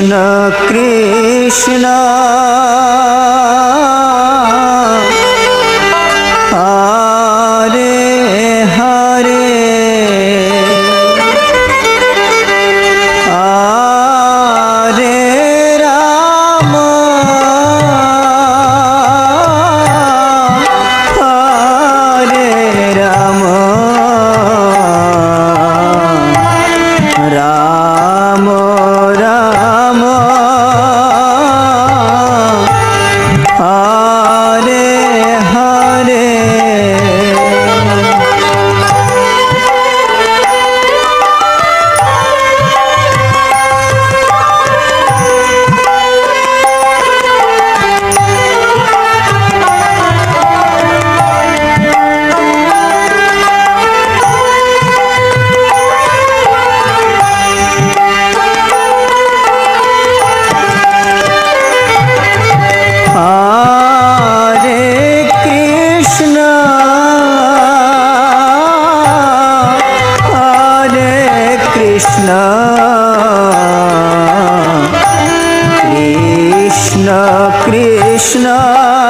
Krishna Krishna. Krishna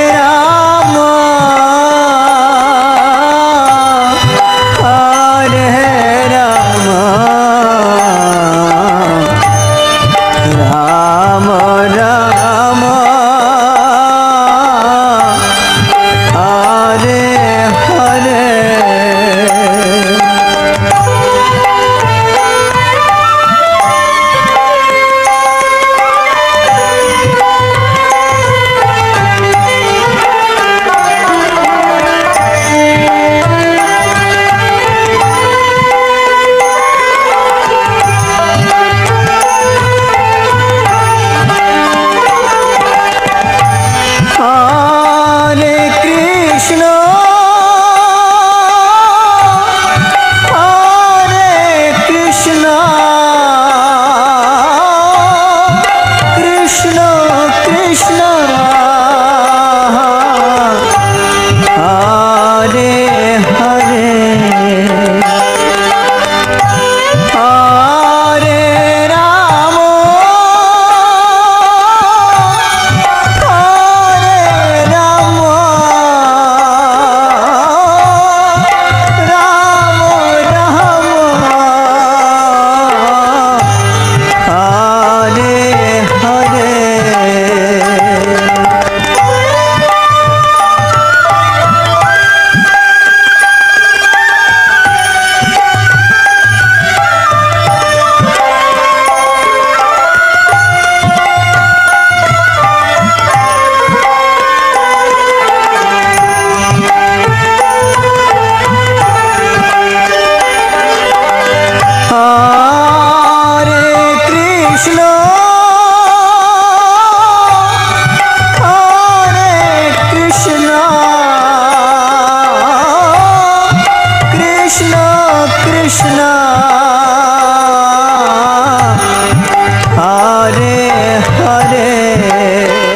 है।